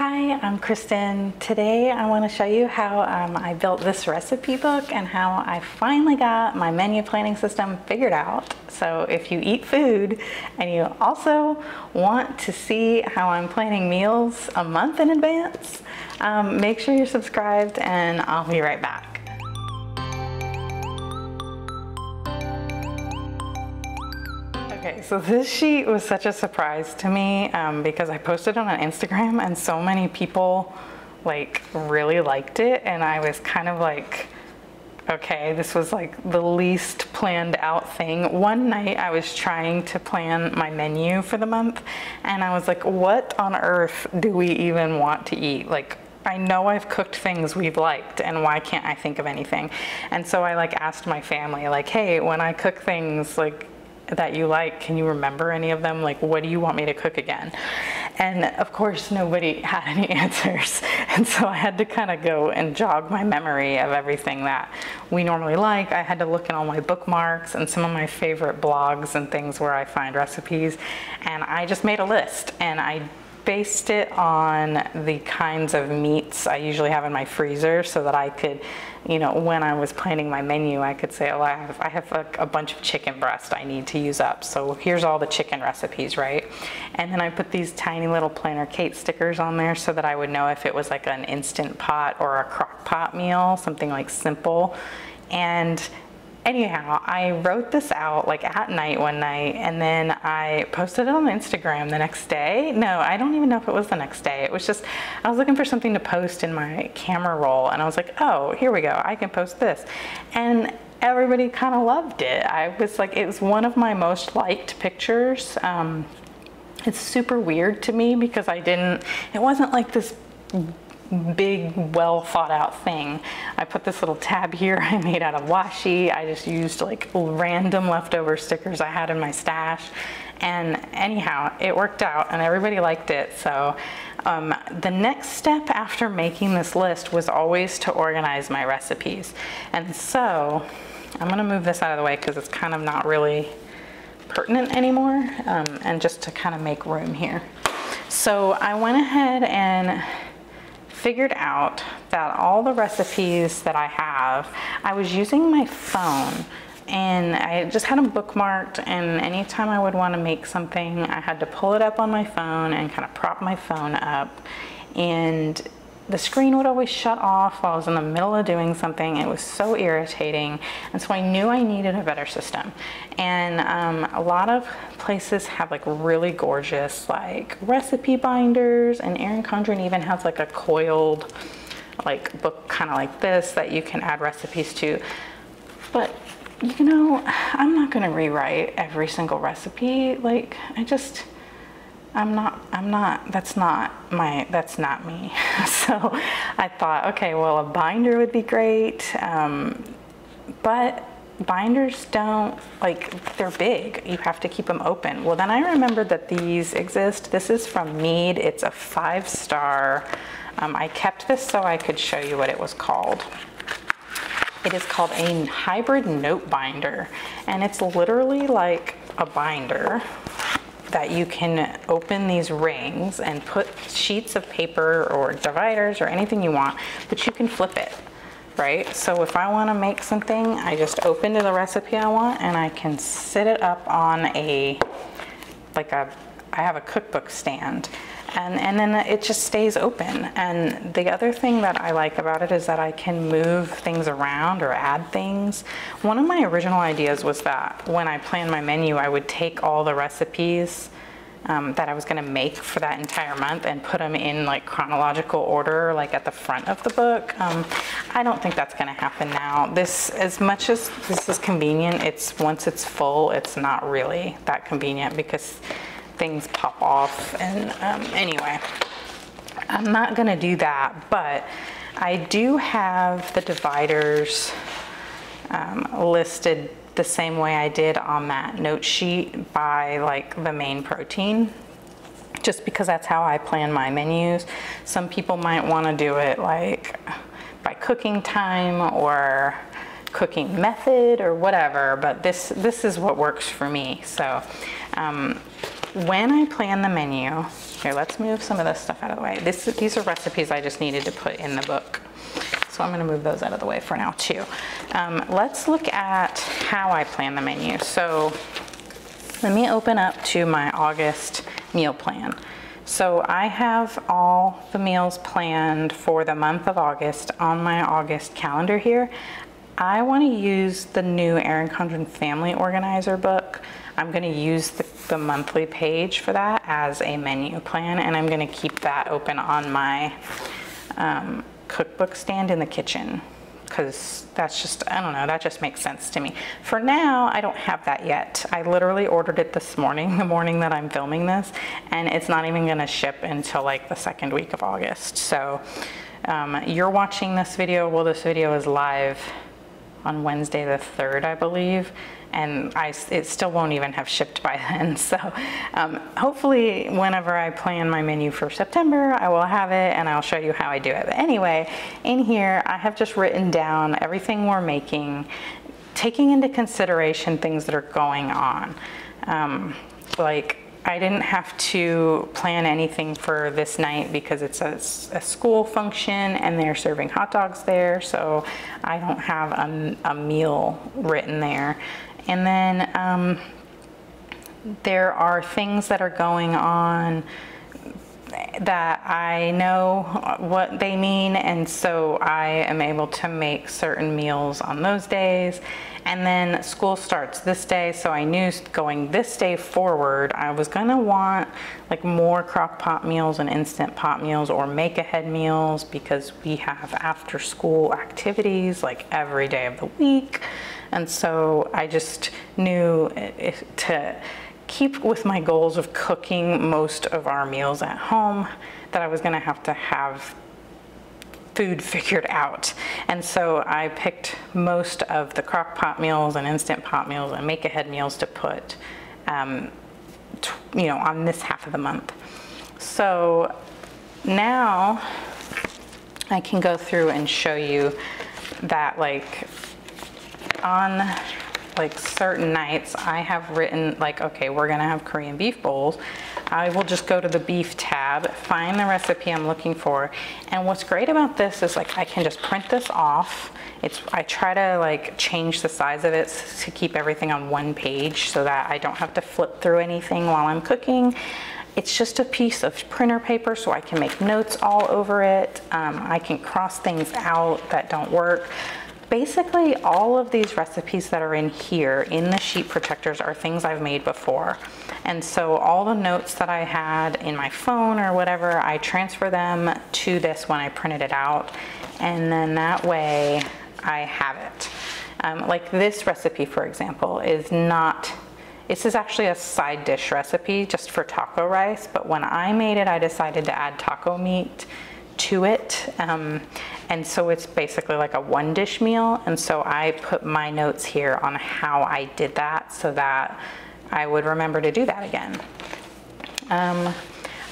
Hi, I'm Kristan. Today I want to show you how um, I built this recipe book and how I finally got my menu planning system figured out. So if you eat food and you also want to see how I'm planning meals a month in advance, um, make sure you're subscribed and I'll be right back. So this sheet was such a surprise to me um, because I posted it on Instagram and so many people like really liked it and I was kind of like, okay, this was like the least planned out thing. One night I was trying to plan my menu for the month and I was like, what on earth do we even want to eat? Like I know I've cooked things we've liked and why can't I think of anything? And so I like asked my family like, hey, when I cook things like that you like, can you remember any of them? Like, what do you want me to cook again? And of course, nobody had any answers. And so I had to kind of go and jog my memory of everything that we normally like. I had to look in all my bookmarks and some of my favorite blogs and things where I find recipes. And I just made a list and I based it on the kinds of meats I usually have in my freezer so that I could, you know, when I was planning my menu, I could say, oh, I have, I have a, a bunch of chicken breast I need to use up. So here's all the chicken recipes, right? And then I put these tiny little Planner Kate stickers on there so that I would know if it was like an instant pot or a crock pot meal, something like simple. And anyhow, I wrote this out like at night one night and then I posted it on Instagram the next day. No, I don't even know if it was the next day. It was just, I was looking for something to post in my camera roll and I was like, oh, here we go. I can post this. And everybody kind of loved it. I was like, it was one of my most liked pictures. Um, it's super weird to me because I didn't, it wasn't like this big, well thought out thing. I put this little tab here I made out of washi. I just used like random leftover stickers I had in my stash. And anyhow, it worked out and everybody liked it. So um, the next step after making this list was always to organize my recipes. And so I'm gonna move this out of the way because it's kind of not really pertinent anymore um, and just to kind of make room here. So I went ahead and figured out that all the recipes that I have, I was using my phone and I just had them bookmarked and anytime I would want to make something I had to pull it up on my phone and kind of prop my phone up and the screen would always shut off while I was in the middle of doing something. It was so irritating. And so I knew I needed a better system. And um, a lot of places have like really gorgeous like recipe binders and Erin Condren even has like a coiled like book kind of like this that you can add recipes to. But you know, I'm not gonna rewrite every single recipe. Like I just, I'm not, I'm not, that's not my, that's not me. so I thought, okay, well, a binder would be great. Um, but binders don't, like, they're big. You have to keep them open. Well, then I remembered that these exist. This is from Mead. It's a five star. Um, I kept this so I could show you what it was called. It is called a hybrid note binder. And it's literally like a binder that you can open these rings and put sheets of paper or dividers or anything you want, but you can flip it, right? So if I wanna make something, I just open to the recipe I want and I can sit it up on a, like a, I have a cookbook stand and, and then it just stays open. And the other thing that I like about it is that I can move things around or add things. One of my original ideas was that when I planned my menu, I would take all the recipes um, that I was gonna make for that entire month and put them in like chronological order, like at the front of the book. Um, I don't think that's gonna happen now. This, as much as this is convenient, it's once it's full, it's not really that convenient because things pop off. And um, anyway, I'm not gonna do that, but I do have the dividers um, listed the same way I did on that note sheet by like the main protein just because that's how I plan my menus. Some people might want to do it like by cooking time or cooking method or whatever, but this this is what works for me. So um, when I plan the menu, here, let's move some of this stuff out of the way. This, these are recipes I just needed to put in the book. So I'm gonna move those out of the way for now too. Um, let's look at how I plan the menu. So let me open up to my August meal plan. So I have all the meals planned for the month of August on my August calendar here. I want to use the new Erin Condren Family Organizer book. I'm going to use the, the, monthly page for that as a menu plan, and I'm going to keep that open on my um, cookbook stand in the kitchen because that's just, I don't know, that just makes sense to me. For now, I don't have that yet. I literally ordered it this morning, the morning that I'm filming this, and it's not even gonna ship until like the second week of August. So um, you're watching this video, well, this video is live on Wednesday the 3rd, I believe and I, it still won't even have shipped by then. So um, hopefully whenever I plan my menu for September, I will have it and I'll show you how I do it. But anyway, in here, I have just written down everything we're making, taking into consideration things that are going on. Um, like I didn't have to plan anything for this night because it's a, a, school function and they're serving hot dogs there. So I don't have a, a meal written there. And then um, there are things that are going on that I know what they mean, and so I am able to make certain meals on those days. And then school starts this day, so I knew going this day forward, I was gonna want like more crock pot meals and instant pot meals or make ahead meals because we have after school activities like every day of the week. And so I just knew eh, eh, to keep with my goals of cooking most of our meals at home that I was going to have to have food figured out. And so I picked most of the crock pot meals and instant pot meals and make ahead meals to put, um, you know, on this half of the month. So now I can go through and show you that like on like certain nights I have written like, okay, we're gonna have Korean beef bowls. I will just go to the beef tab, find the recipe I'm looking for. And what's great about this is like I can just print this off. It's, I try to like change the size of it to keep everything on one page so that I don't have to flip through anything while I'm cooking. It's just a piece of printer paper so I can make notes all over it. Um, I can cross things out that don't work. Basically, all of these recipes that are in here in the sheet protectors are things I've made before. And so all the notes that I had in my phone or whatever, I transfer them to this when I printed it out. And then that way I have it. Um, like this recipe, for example, is not this is actually a side dish recipe just for taco rice, but when I made it, I decided to add taco meat to it. Um, and so it's basically like a one dish meal. And so I put my notes here on how I did that so that I would remember to do that again. Um,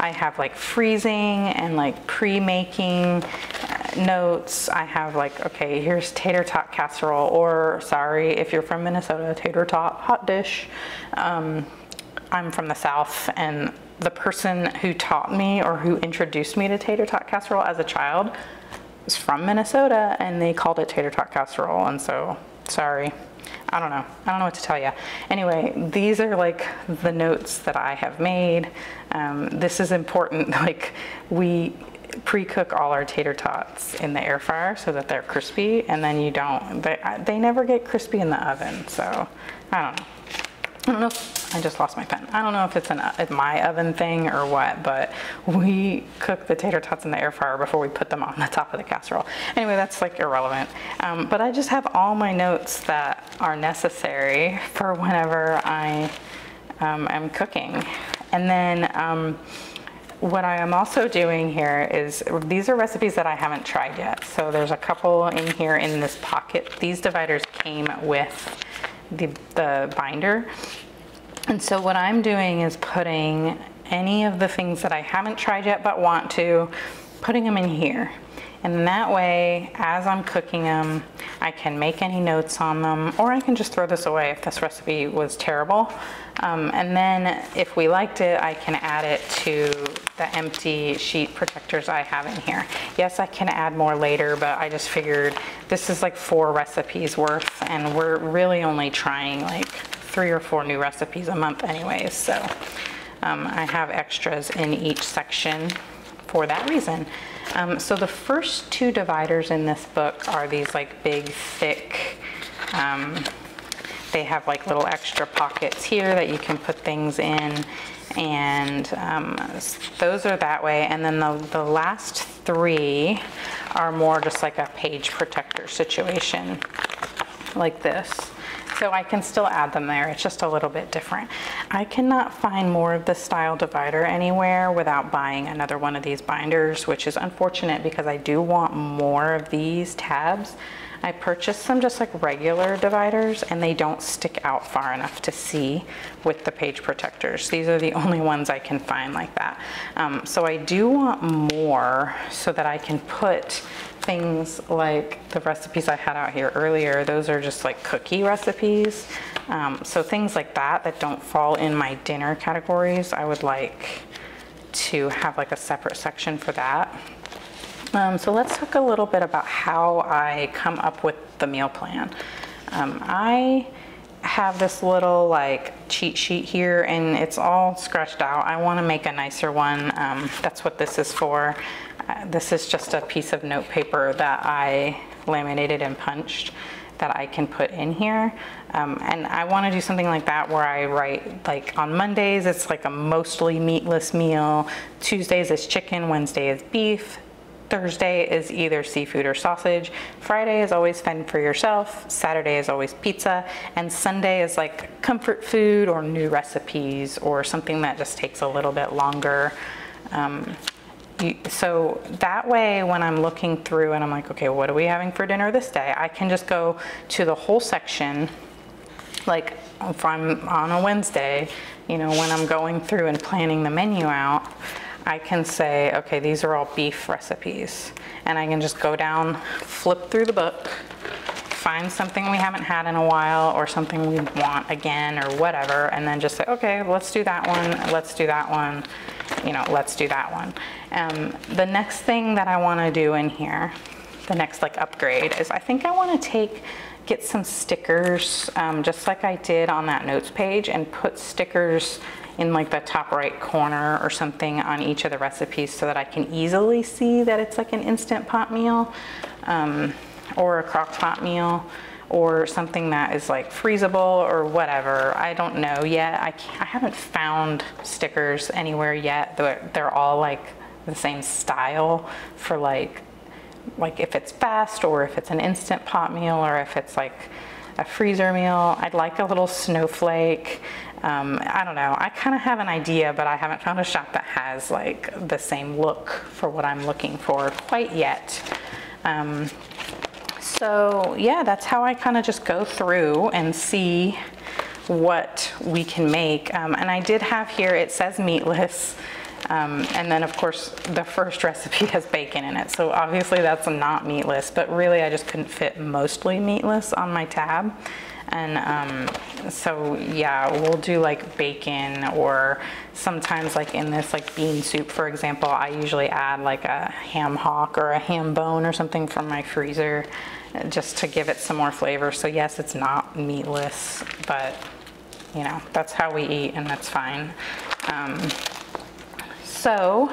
I have like freezing and like pre-making uh, notes. I have like, okay, here's tater tot casserole, or sorry, if you're from Minnesota, tater tot hot dish. Um, I'm from the South and the person who taught me or who introduced me to tater tot casserole as a child was from Minnesota and they called it tater tot casserole. And so, sorry, I don't know. I don't know what to tell you. Anyway, these are like the notes that I have made. Um, this is important. Like, we pre-cook all our tater tots in the air fryer so that they're crispy and then you don't, they, they never get crispy in the oven. So, I don't know. I don't know if, I just lost my pen. I don't know if it's an, my oven thing or what, but we cook the tater tots in the air fryer before we put them on the top of the casserole. Anyway, that's like irrelevant. Um, but I just have all my notes that are necessary for whenever I um, am cooking. And then um, what I am also doing here is, these are recipes that I haven't tried yet. So there's a couple in here in this pocket. These dividers came with the, the binder. And so what I'm doing is putting any of the things that I haven't tried yet but want to, putting them in here. And that way, as I'm cooking them, I can make any notes on them, or I can just throw this away if this recipe was terrible. Um, and then if we liked it, I can add it to the empty sheet protectors I have in here. Yes, I can add more later, but I just figured this is like four recipes worth, and we're really only trying like three or four new recipes a month anyways, so um, I have extras in each section for that reason. Um, so the first two dividers in this book are these like big, thick, um, they have like little extra pockets here that you can put things in and um, those are that way. And then the, the last three are more just like a page protector situation like this. So I can still add them there, it's just a little bit different. I cannot find more of the style divider anywhere without buying another one of these binders, which is unfortunate because I do want more of these tabs. I purchased some just like regular dividers and they don't stick out far enough to see with the page protectors. These are the only ones I can find like that. Um, so I do want more so that I can put things like the recipes I had out here earlier, those are just like cookie recipes. Um, so things like that that don't fall in my dinner categories, I would like to have like a separate section for that. Um, so let's talk a little bit about how I come up with the meal plan. Um, I have this little like cheat sheet here and it's all scratched out. I want to make a nicer one. Um, that's what this is for. Uh, this is just a piece of note paper that I laminated and punched that I can put in here. Um, and I want to do something like that where I write like on Mondays it's like a mostly meatless meal, Tuesdays is chicken, Wednesday is beef, Thursday is either seafood or sausage. Friday is always fend for yourself. Saturday is always pizza. And Sunday is like comfort food or new recipes or something that just takes a little bit longer. Um, so that way when I'm looking through and I'm like, okay, what are we having for dinner this day? I can just go to the whole section, like if I'm on a Wednesday, you know, when I'm going through and planning the menu out, I can say, okay, these are all beef recipes. And I can just go down, flip through the book, find something we haven't had in a while or something we want again or whatever, and then just say, okay, let's do that one, let's do that one you know, let's do that one. Um, the next thing that I wanna do in here, the next like upgrade is I think I wanna take, get some stickers, um, just like I did on that notes page and put stickers in like the top right corner or something on each of the recipes so that I can easily see that it's like an instant pot meal um, or a crock pot meal or something that is like freezable or whatever. I don't know yet. I, I haven't found stickers anywhere yet. They're, they're all like the same style for like, like if it's fast or if it's an instant pot meal or if it's like a freezer meal. I'd like a little snowflake. Um, I don't know. I kind of have an idea, but I haven't found a shop that has like the same look for what I'm looking for quite yet. Um, so yeah, that's how I kind of just go through and see what we can make. Um, and I did have here, it says meatless. Um, and then of course the first recipe has bacon in it. So obviously that's not meatless, but really I just couldn't fit mostly meatless on my tab. And um, so yeah, we'll do like bacon or sometimes like in this like bean soup, for example, I usually add like a ham hock or a ham bone or something from my freezer just to give it some more flavor. So yes, it's not meatless, but you know, that's how we eat and that's fine. Um, so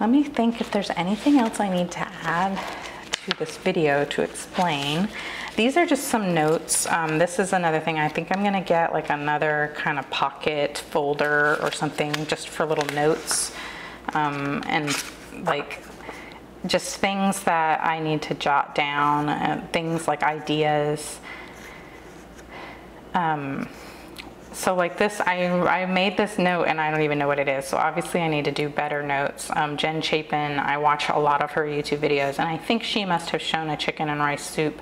let me think if there's anything else I need to add to this video to explain. These are just some notes. Um, this is another thing. I think I'm gonna get like another kind of pocket folder or something just for little notes. Um, and like just things that I need to jot down, uh, things like ideas. Um, so like this, I, I made this note and I don't even know what it is. So obviously I need to do better notes. Um, Jen Chapin, I watch a lot of her YouTube videos and I think she must have shown a chicken and rice soup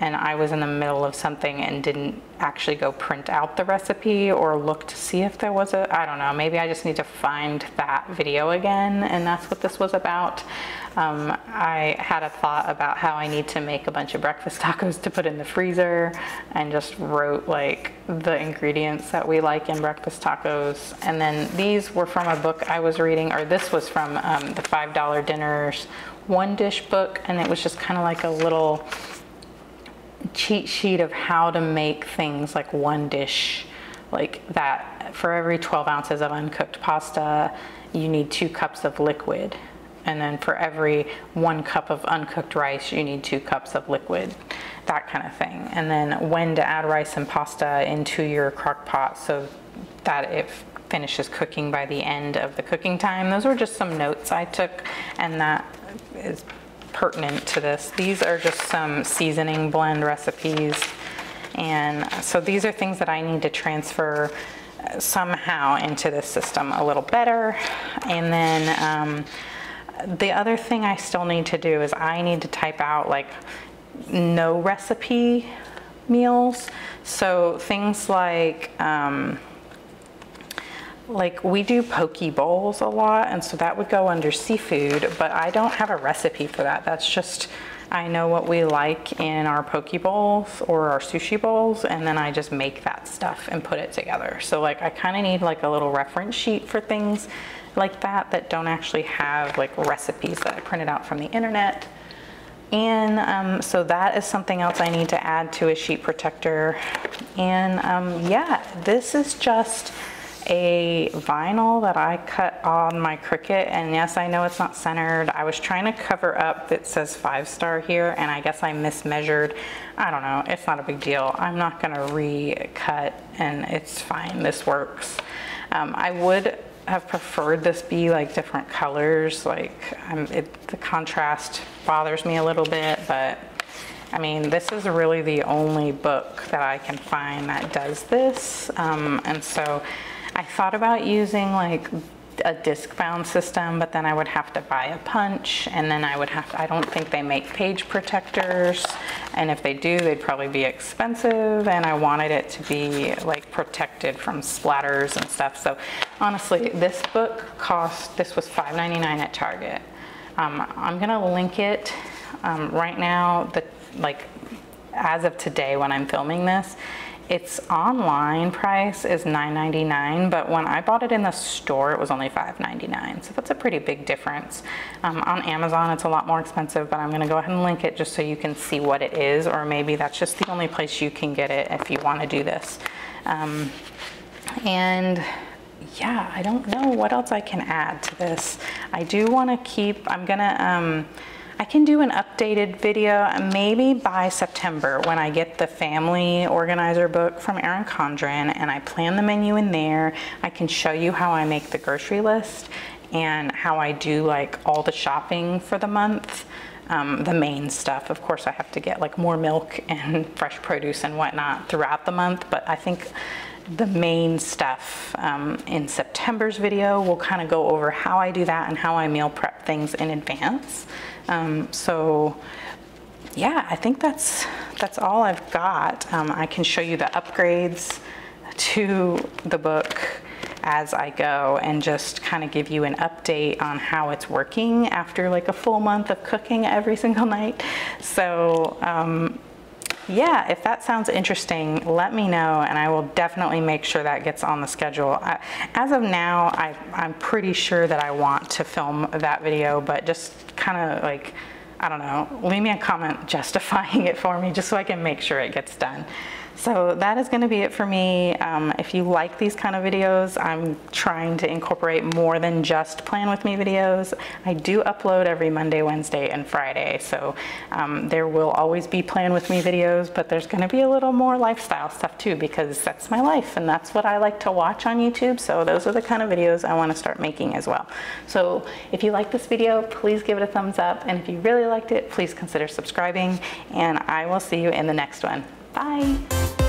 and I was in the middle of something and didn't actually go print out the recipe or look to see if there was a, I don't know, maybe I just need to find that video again and that's what this was about. Um, I had a thought about how I need to make a bunch of breakfast tacos to put in the freezer and just wrote like the ingredients that we like in breakfast tacos. And then these were from a book I was reading, or this was from um, the $5 Dinners One Dish book, and it was just kind of like a little cheat sheet of how to make things like one dish like that for every 12 ounces of uncooked pasta you need two cups of liquid and then for every one cup of uncooked rice, you need two cups of liquid, that kind of thing. And then when to add rice and pasta into your crock pot so that it finishes cooking by the end of the cooking time. Those were just some notes I took and that is pertinent to this. These are just some seasoning blend recipes. And so these are things that I need to transfer somehow into this system a little better. And then um, the other thing I still need to do is I need to type out like no recipe meals. So things like, um, like we do poke bowls a lot and so that would go under seafood, but I don't have a recipe for that. That's just, I know what we like in our poke bowls or our sushi bowls and then I just make that stuff and put it together. So like I kind of need like a little reference sheet for things like that that don't actually have like recipes that I printed out from the internet. And um, so that is something else I need to add to a sheet protector. And um, yeah, this is just a vinyl that I cut on my Cricut. And yes, I know it's not centered. I was trying to cover up that says five star here and I guess I mismeasured. I don't know, it's not a big deal. I'm not gonna recut and it's fine, this works. Um, I would have preferred this be like different colors. Like it, the contrast bothers me a little bit, but I mean, this is really the only book that I can find that does this. Um, and so I thought about using like a disc bound system, but then I would have to buy a punch and then I would have to, I don't think they make page protectors. And if they do, they'd probably be expensive. And I wanted it to be like protected from splatters and stuff. So honestly, this book cost, this was $5.99 at Target. Um, I'm gonna link it um, right now, the, like as of today when I'm filming this, its online price is $9.99, but when I bought it in the store, it was only $5.99. So that's a pretty big difference. Um, on Amazon, it's a lot more expensive, but I'm gonna go ahead and link it just so you can see what it is, or maybe that's just the only place you can get it if you wanna do this. Um, and yeah, I don't know what else I can add to this. I do wanna keep, I'm gonna, um, I can do an updated video maybe by September when I get the family organizer book from Erin Condren and I plan the menu in there. I can show you how I make the grocery list and how I do like all the shopping for the month. Um, the main stuff. Of course, I have to get like more milk and fresh produce and whatnot throughout the month, but I think the main stuff um, in September's video. We'll kind of go over how I do that and how I meal prep things in advance. Um, so yeah, I think that's, that's all I've got. Um, I can show you the upgrades to the book as I go and just kind of give you an update on how it's working after like a full month of cooking every single night. So um, yeah, if that sounds interesting, let me know and I will definitely make sure that gets on the schedule. As of now, I, I'm pretty sure that I want to film that video, but just kind of like, I don't know, leave me a comment justifying it for me just so I can make sure it gets done. So that is gonna be it for me. Um, if you like these kind of videos, I'm trying to incorporate more than just plan with me videos. I do upload every Monday, Wednesday, and Friday. So um, there will always be plan with me videos, but there's gonna be a little more lifestyle stuff too because that's my life and that's what I like to watch on YouTube. So those are the kind of videos I wanna start making as well. So if you like this video, please give it a thumbs up. And if you really liked it, please consider subscribing and I will see you in the next one. Bye.